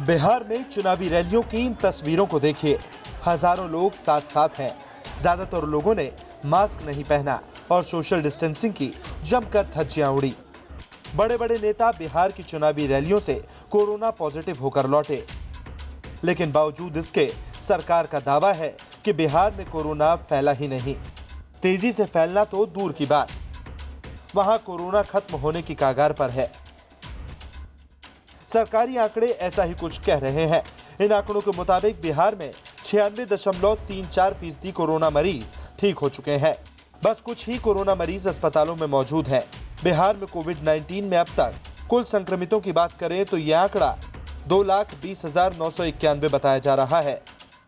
बिहार में चुनावी रैलियों की इन तस्वीरों को देखिए। हज़ारों लोग साथ साथ हैं। ज़्यादातर लोगों ने मास्क नहीं पहना और सोशल डिस्टेंसिंग की जमकर धज्जियाँ उड़ी। बड़े बड़े नेता बिहार की चुनावी रैलियों से कोरोना पॉजिटिव होकर लौटे। लेकिन बावजूद इसके, सरकार का दावा है कि बिहार में कोरोना फैला ही नहीं। तेज़ी से फैलना तो दूर की बात। वहाँ कोरोना खत्म होने की कागार पर है। सरकारी आंकड़े ऐसा ही कुछ कह रहे हैं। इन आंकड़ों के मुताबिक बिहार में छियानवे दशमलव तीन चार फ़ीसदी कोरोना मरीज़ ठीक हो चुके हैं। बस कुछ ही कोरोना मरीज़ अस्पतालों में मौजूद हैं। बिहार में कोविड 19 में अब तक कुल संक्रमितों की बात करें तो यह आंकड़ा दो लाख बीस हज़ार नौ सौ इक्यानवे बताया जा रहा है।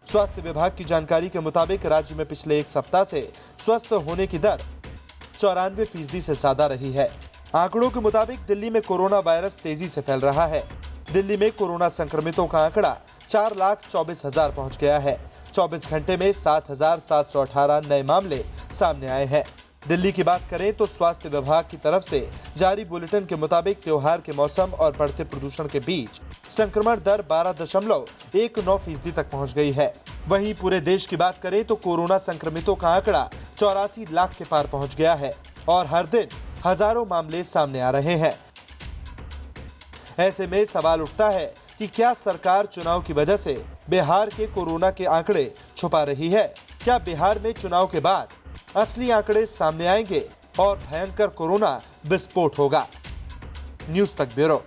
स्वास्थ्य विभाग की जानकारी के मुताबिक राज्य में पिछले एक सप्ताह से स्वस्थ होने की दर चौरानवे फ़ीसदी से ज़्यादा रही है। आंकड़ों के मुताबिक दिल्ली में कोरोना वायरस तेज़ी से फैल रहा है। दिल्ली में कोरोना संक्रमितों का आंकड़ा चार लाख चौबीस हज़ार पहुँच गया है। 24 घंटे में सात हज़ार सात सौ अठारह नए मामले सामने आए हैं। दिल्ली की बात करें तो स्वास्थ्य विभाग की तरफ़ से जारी बुलेटिन के मुताबिक त्योहार के मौसम और बढ़ते प्रदूषण के बीच संक्रमण दर बारह दशमलव एक नौ फ़ीसदी तक पहुँच गई है। वहीं पूरे देश की बात करें तो कोरोना संक्रमितों का आंकड़ा चौरासी लाख के पार पहुँच गया है और हर दिन हज़ारों मामले सामने आ रहे हैं। ऐसे में सवाल उठता है कि क्या सरकार चुनाव की वजह से बिहार के कोरोना के आंकड़े छुपा रही है? क्या बिहार में चुनाव के बाद असली आंकड़े सामने आएँगे और भयंकर कोरोना विस्फोट होगा? न्यूज़ तक ब्यूरो।